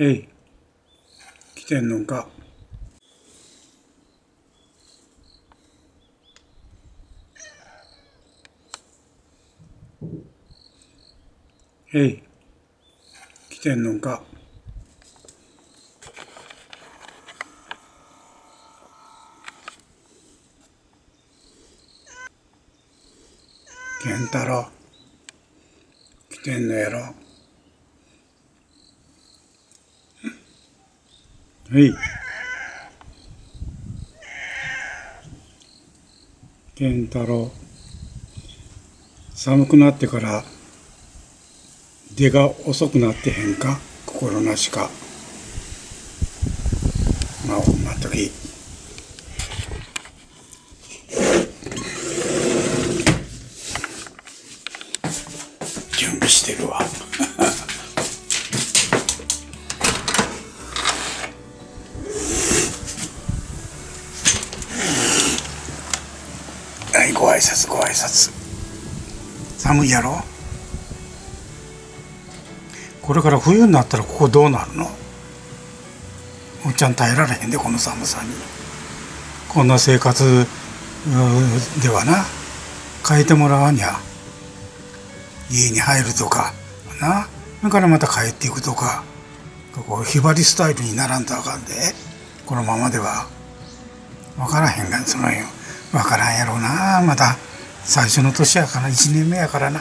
へい、来てんのか。へい、来てんのか。健太郎、来てんのやろ。はい。健太郎、寒くなってから出が遅くなってへんか？心なしか。拶、ご挨拶。寒いやろ？これから冬になったらここどうなるの？おっちゃん耐えられへんで、この寒さに。こんな生活ではな、変えてもらわにゃ。家に入るとか、な。それからまた帰っていくとか、こう、ひばりスタイルにならんとあかんで、このままでは。わからへんがん、そのよ。わからんやろうな、まだ。最初の年やから、1年目やからな。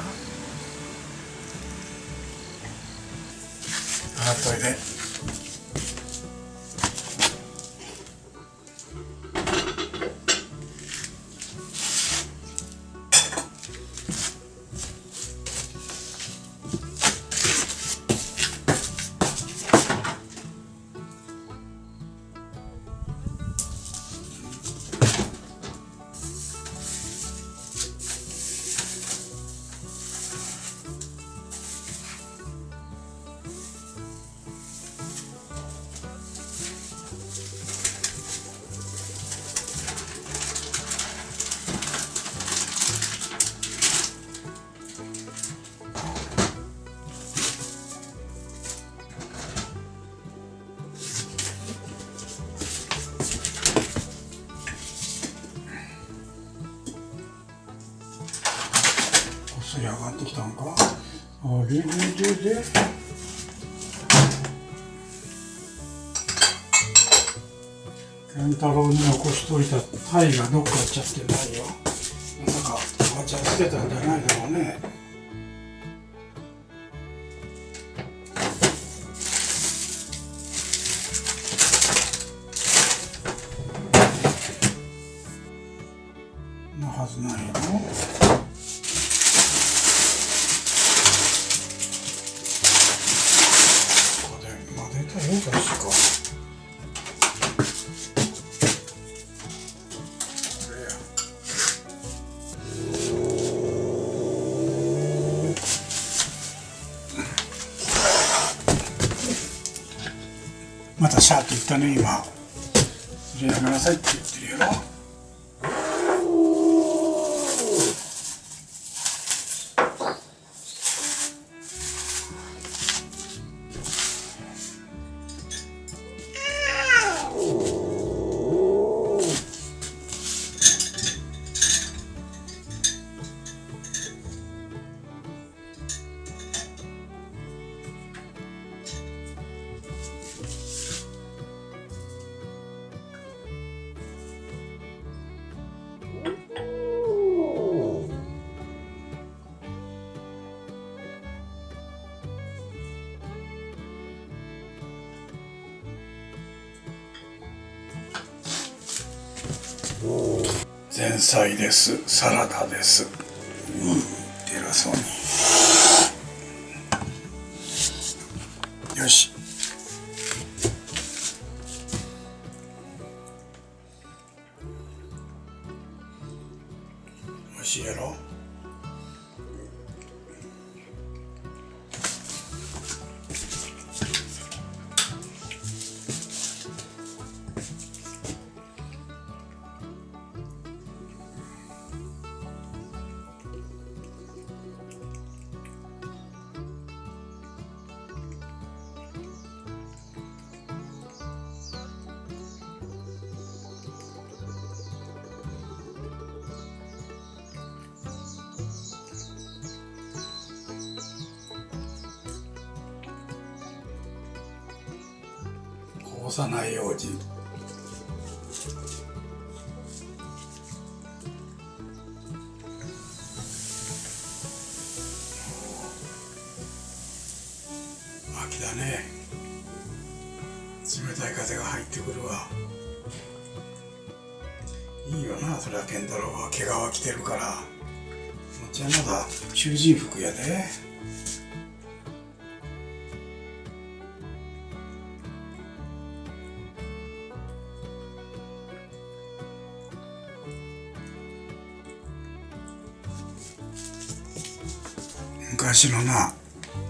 こっそり上がってきたんか？あれれれれ健太郎に残しといた。タイがどっか行っちゃってないよ。まさかおばちゃん捨てたんじゃないだろまたシャーって言ったね今。それやめなさいって言ってるよ。前菜です。サラダです。うん。偉そうに。よし。幼い幼児秋だね。冷たい風が入ってくるわ。いいよなそれは健太郎は。毛皮着てるから。もっちゃんまだ囚人服やで。昔のな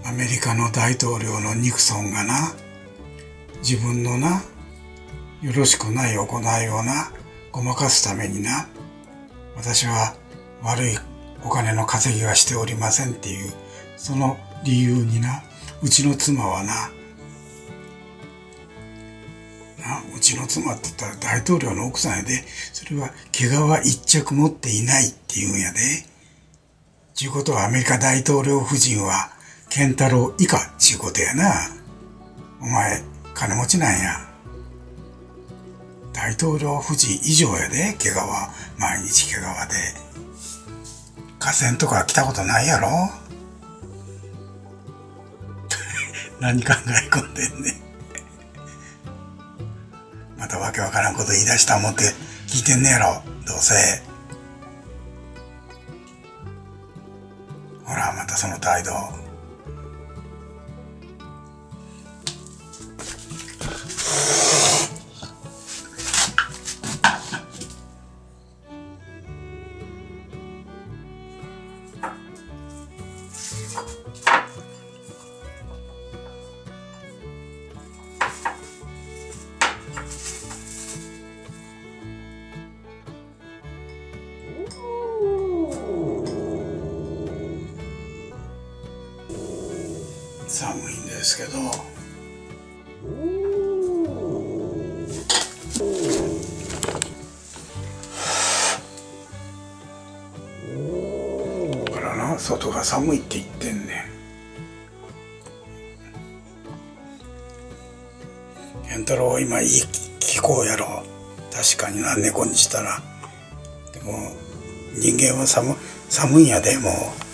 アメリカの大統領のニクソンがな自分のなよろしくない行いをなごまかすためにな私は悪いお金の稼ぎはしておりませんっていうその理由になうちの妻はななうちの妻って言ったら大統領の奥さんやでそれは毛皮一着持っていないって言うんやで。ちゅうことはアメリカ大統領夫人は、健太郎以下ちゅうことやな。お前、金持ちなんや。大統領夫人以上やで、毛皮。毎日毛皮で。河川とか来たことないやろ 何考え込んでんねまたわけわからんこと言い出した思って聞いてんねやろどうせ。その態度。寒いんですけど。からな外が寒いって言ってんねん。健太郎今いい気候やろ。確かにな猫にしたら。でも人間は寒寒いんやでもう。